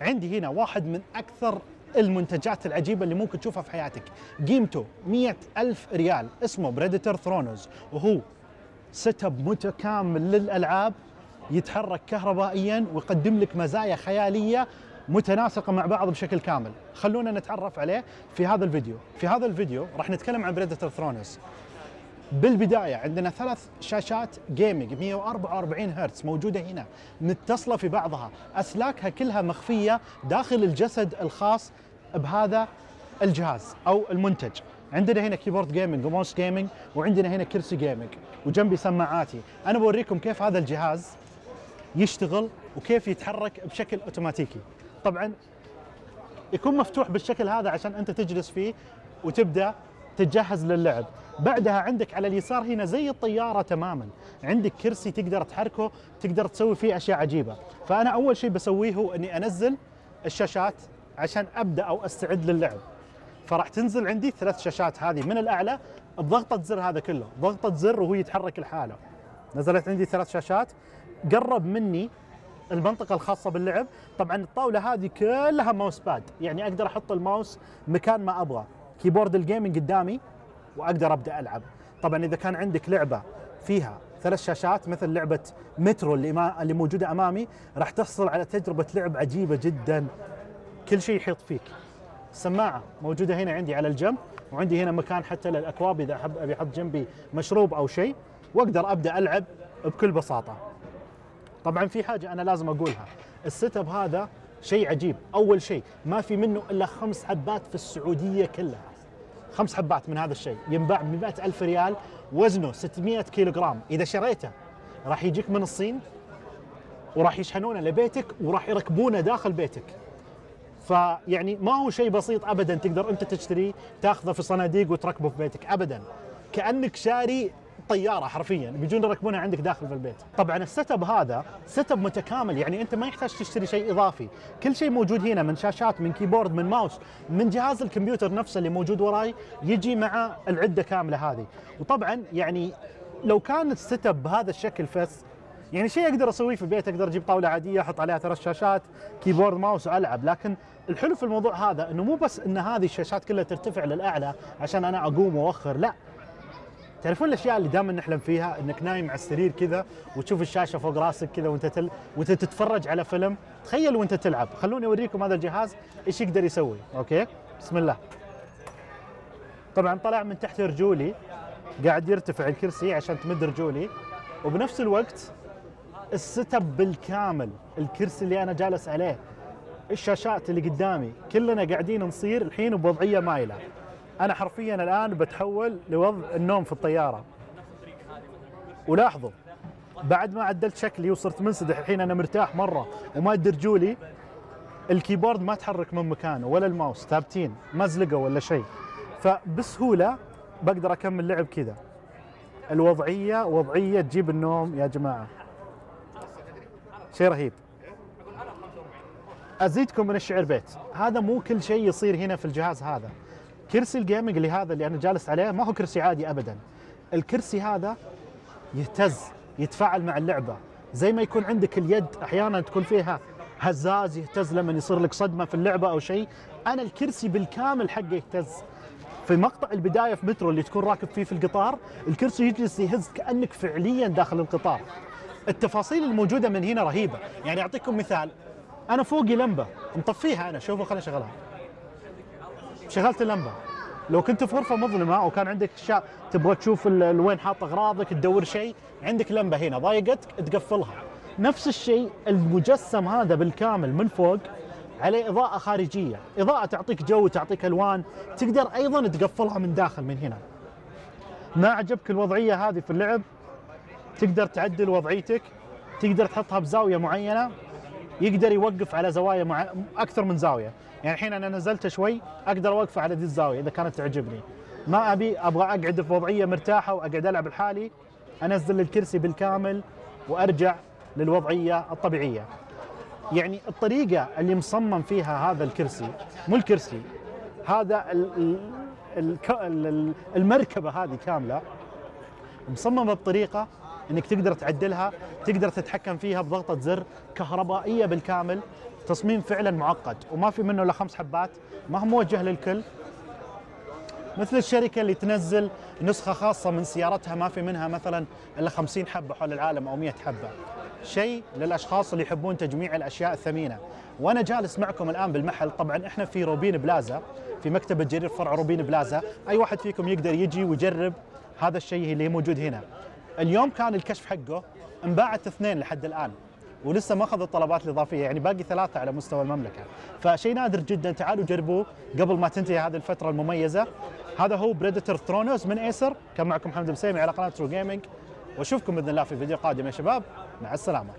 عندي هنا واحد من أكثر المنتجات العجيبة اللي ممكن تشوفها في حياتك. قيمته مئة ألف ريال اسمه Predator Thronos وهو setup متكامل للألعاب يتحرك كهربائيا ويقدم لك مزايا خيالية متناسقة مع بعض بشكل كامل. خلونا نتعرف عليه في هذا الفيديو. في هذا الفيديو راح نتكلم عن Predator Thronos بالبداية عندنا ثلاث شاشات gaming 144 هرتز موجودة هنا. متصلة في بعضها. أسلاكها كلها مخفية داخل الجسد الخاص بهذا الجهاز أو المنتج. عندنا هنا keyboard gaming و mouse gaming وعندنا هنا كرسي gaming وجنبي سماعاتي. أنا بوريكم كيف هذا الجهاز يشتغل وكيف يتحرك بشكل أوتوماتيكي. طبعا يكون مفتوح بالشكل هذا عشان أنت تجلس فيه وتبدأ تتجهز للعب. بعدها عندك على اليسار هنا زي الطيارة تماما. عندك كرسي تقدر تحركه تقدر تسوي فيه أشياء عجيبة. فأنا أول شيء بسويه هو إني أنزل الشاشات عشان أبدأ أو أستعد للعب. فراح تنزل عندي ثلاث شاشات هذه من الأعلى بضغطة زر هذا كله. ضغطة زر وهو يتحرك لحاله. نزلت عندي ثلاث شاشات. قرب مني المنطقة الخاصة باللعب. طبعا الطاولة هذه كلها mouse pad يعني أقدر أحط الماوس مكان ما أبغى. keyboard ال gaming قدامي. وأقدر أبدأ ألعب. طبعا إذا كان عندك لعبة فيها ثلاث شاشات مثل لعبة مترو اللي, اللي موجودة أمامي راح تحصل على تجربة لعب عجيبة جدا. كل شيء يحيط فيك. السماعة موجودة هنا عندي على الجنب وعندي هنا مكان حتى للأكواب إذا أحب أبي أحط جنبي مشروب أو شيء وأقدر أبدأ ألعب بكل بساطة. طبعا في حاجة أنا لازم أقولها. السيت أب هذا شيء عجيب. أول شيء ما في منه إلا خمس حبات في السعودية كلها. خمس حبات من هذا الشيء. ينباع ب ألف ريال. وزنه 600 كيلو جرام إذا شريته راح يجيك من الصين وراح يشحنونه لبيتك وراح يركبونه داخل بيتك. فيعني ما هو شيء بسيط ابدا تقدر أنت تشتريه تأخذه في صناديق وتركبه في بيتك. ابدا. كأنك شاري طياره حرفيا بيجون يركبونها عندك داخل في البيت. طبعا ال setup هذا setup متكامل يعني أنت ما يحتاج تشتري شيء إضافي. كل شيء موجود هنا من شاشات من keyboard من ماوس من جهاز الكمبيوتر نفسه اللي موجود وراي يجي مع العدة كاملة هذه. وطبعا يعني لو كان ال setup بهذا الشكل فس يعني شيء أقدر أسويه في البيت أقدر أجيب طاولة عادية أحط عليها ثلاث شاشات keyboard mouse وألعب. لكن الحلو في الموضوع هذا إنه مو بس إن هذه الشاشات كلها ترتفع للأعلى عشان أنا أقوم وأوخر لا. تعرفون الأشياء اللي دائما نحلم فيها؟ إنك نايم على السرير كذا وتشوف الشاشة فوق راسك كذا وأنت تل... وانت تتفرج على فيلم. تخيل وأنت تلعب. خلوني أوريكم هذا الجهاز إيش يقدر يسوي. okay؟ بسم الله. طبعا طلع من تحت رجولي قاعد يرتفع الكرسي عشان تمد رجولي. وبنفس الوقت ال setup بالكامل الكرسي اللي أنا جالس عليه الشاشات اللي قدامي كلنا قاعدين نصير الحين بوضعية مايلة. أنا حرفيا الآن بتحول لوضع النوم في الطيارة. ولاحظوا بعد ما عدلت شكلي وصرت منسدح الحين أنا مرتاح مرة وماد رجولي ال keyboard ما تحرك من مكانه ولا الماوس ثابتين ما زلقوا ولا شيء. فبسهولة بقدر أكمل لعب كذا. الوضعية وضعية تجيب النوم يا جماعة. شيء رهيب. أزيدكم من الشعر بيت. هذا مو كل شيء يصير هنا في الجهاز هذا. كرسي ال gaming اللي هذا اللي أنا جالس عليه ما هو كرسي عادي ابدا. الكرسي هذا يهتز يتفاعل مع اللعبة. زي ما يكون عندك اليد أحيانا تكون فيها هزاز يهتز لما يصير لك صدمة في اللعبة أو شيء أنا الكرسي بالكامل حقه يهتز. في مقطع البداية في مترو اللي تكون راكب فيه في القطار الكرسي يجلس يهز كأنك فعليا داخل القطار. التفاصيل الموجودة من هنا رهيبة. يعني أعطيكم مثال. أنا فوقي لمبة. مطفيها أنا. شوفوا خليني أشغلها. شغلت اللمبة. لو كنت في غرفة مظلمة وكان عندك اشياء تبغى تشوف وين حاط أغراضك تدور شيء عندك لمبة هنا ضايقتك تقفلها. نفس الشيء المجسم هذا بالكامل من فوق عليه إضاءة خارجية. إضاءة تعطيك جو تعطيك ألوان تقدر أيضا تقفلها من داخل من هنا. ما عجبك الوضعية هذه في اللعب؟ تقدر تعدل وضعيتك تقدر تحطها بزاوية معينة. يقدر يوقف على زوايا مع أكثر من زاوية. يعني الحين أنا نزلت شوي أقدر اوقفه على ذي الزاوية إذا كانت تعجبني. ما أبي أبغى أقعد في وضعية مرتاحة وأقعد ألعب لحالي أنزل الكرسي بالكامل وأرجع للوضعية الطبيعية. يعني الطريقة اللي مصمم فيها هذا الكرسي مو الكرسي هذا المركبة هذه كاملة مصممه بطريقة إنك تقدر تعدلها تقدر تتحكم فيها بضغطة زر كهربائية بالكامل. تصميم فعلا معقد وما في منه إلا خمس حبات. ما هو موجه للكل. مثل الشركة اللي تنزل نسخة خاصة من سيارتها ما في منها مثلا إلا 50 حبة حول العالم أو 100 حبة. شيء للأشخاص اللي يحبون تجميع الأشياء الثمينة. وأنا جالس معكم الآن بالمحل. طبعا إحنا في روبين بلازا في مكتبة جرير فرع روبين بلازا. أي واحد فيكم يقدر يجي ويجرب هذا الشيء اللي موجود هنا. اليوم كان الكشف حقه انباعت اثنين لحد الآن ولسه ما اخذ الطلبات الإضافية يعني باقي ثلاثة على مستوى المملكة. فشيء نادر جدا تعالوا جربوه قبل ما تنتهي هذه الفترة المميزة. هذا هو Predator Thronos من Acer كان معكم محمد البسيمي على قناة True Gaming وأشوفكم بإذن الله في فيديو قادم يا شباب. مع السلامة.